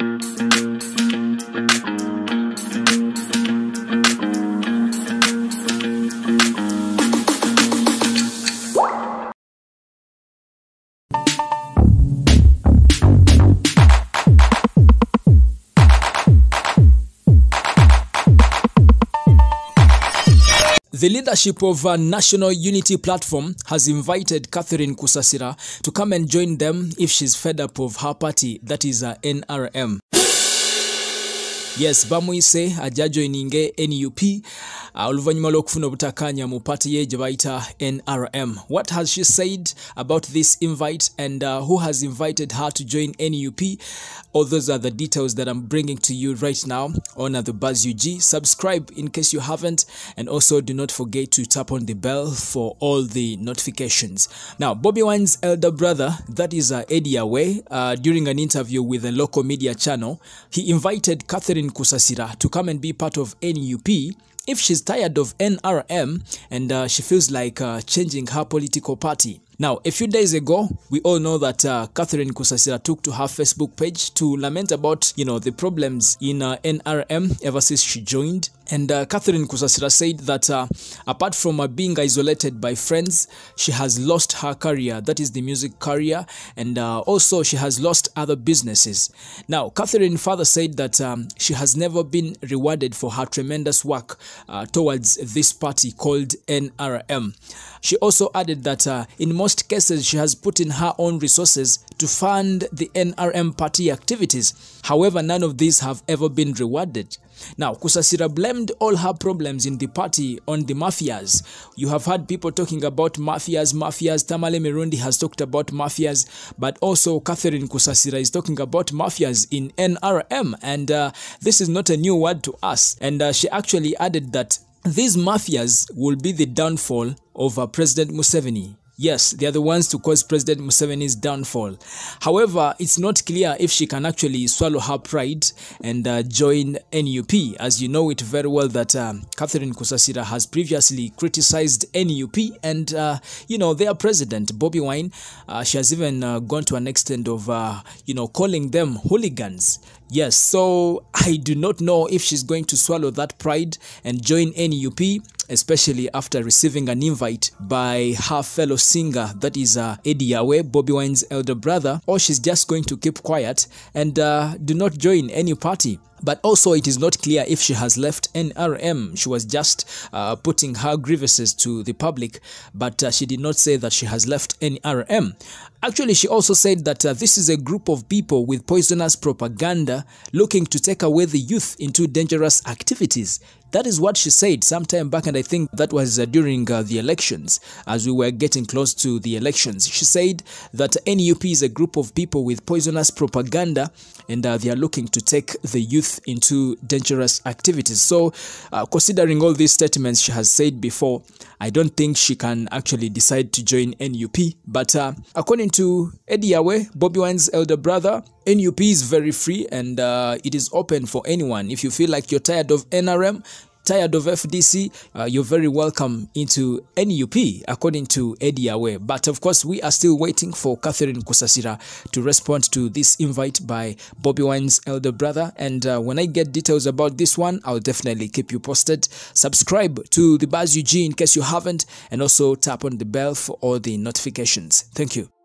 Thank you. The leadership of a National Unity Platform has invited Catherine Kusasira to come and join them if she's fed up of her party, that is a NRM. Yes bamuyise ajja joininge nup uh, oluvannyuma lw'okufuna obutakkaanya mu paati ye gye bayita nrm what has she said about this invite and uh, who has invited her to join nup all those are the details that i'm bringing to you right now. On the buzz ug subscribe in case you haven't and also do not forget to tap on the bell for all the notifications. Now bobi wine's elder brother that is uh, eddie yawe uh, during an interview with a local media channel he invited catherine Kusasira to come and be part of NUP if she's tired of NRM and uh, she feels like uh, changing her political party. Now, a few days ago, we all know that uh, Catherine Kusasira took to her Facebook page to lament about, you know, the problems in uh, NRM ever since she joined. And uh, Catherine Kusasira said that uh, apart from uh, being isolated by friends, she has lost her career, that is the music career, and uh, also she has lost other businesses. Now, Catherine further said that um, she has never been rewarded for her tremendous work uh, towards this party called NRM. She also added that uh, in most cases she has put in her own resources to fund the NRM party activities. However, none of these have ever been rewarded. Now, Kusasira blamed all her problems in the party on the mafias. You have heard people talking about mafias, mafias. Tamale Merundi has talked about mafias, but also Catherine Kusasira is talking about mafias in NRM. And uh, this is not a new word to us. And uh, she actually added that these mafias will be the downfall of uh, President Museveni. Yes, they are the ones to cause President Museveni's downfall. However, it's not clear if she can actually swallow her pride and uh, join NUP. As you know it very well that um, Catherine Kusasira has previously criticized NUP and, uh, you know, their president, Bobi Wine, uh, she has even uh, gone to an extent of, uh, you know, calling them hooligans. Yes, so I do not know if she's going to swallow that pride and join NUP especially after receiving an invite by her fellow singer, that is uh, Eddie Yawe, Bobi Wine's elder brother, or she's just going to keep quiet and uh, do not join any party. But also, it is not clear if she has left NRM. She was just uh, putting her grievances to the public, but uh, she did not say that she has left NRM. Actually, she also said that uh, this is a group of people with poisonous propaganda looking to take away the youth into dangerous activities. That is what she said sometime back, and I think that was uh, during uh, the elections, as we were getting close to the elections. She said that NUP is a group of people with poisonous propaganda, and uh, they are looking to take the youth into dangerous activities. So, uh, considering all these statements she has said before, I don't think she can actually decide to join NUP. But uh, according to Eddie Yawe, Bobi Wine's elder brother, NUP is very free and uh, it is open for anyone. If you feel like you're tired of NRM, tired of FDC, uh, you're very welcome into NUP, according to Eddie Yawe. But of course, we are still waiting for Catherine Kusasira to respond to this invite by Bobi Wine's elder brother. And uh, when I get details about this one, I'll definitely keep you posted. Subscribe to the Buzz UG in case you haven't, and also tap on the bell for all the notifications. Thank you.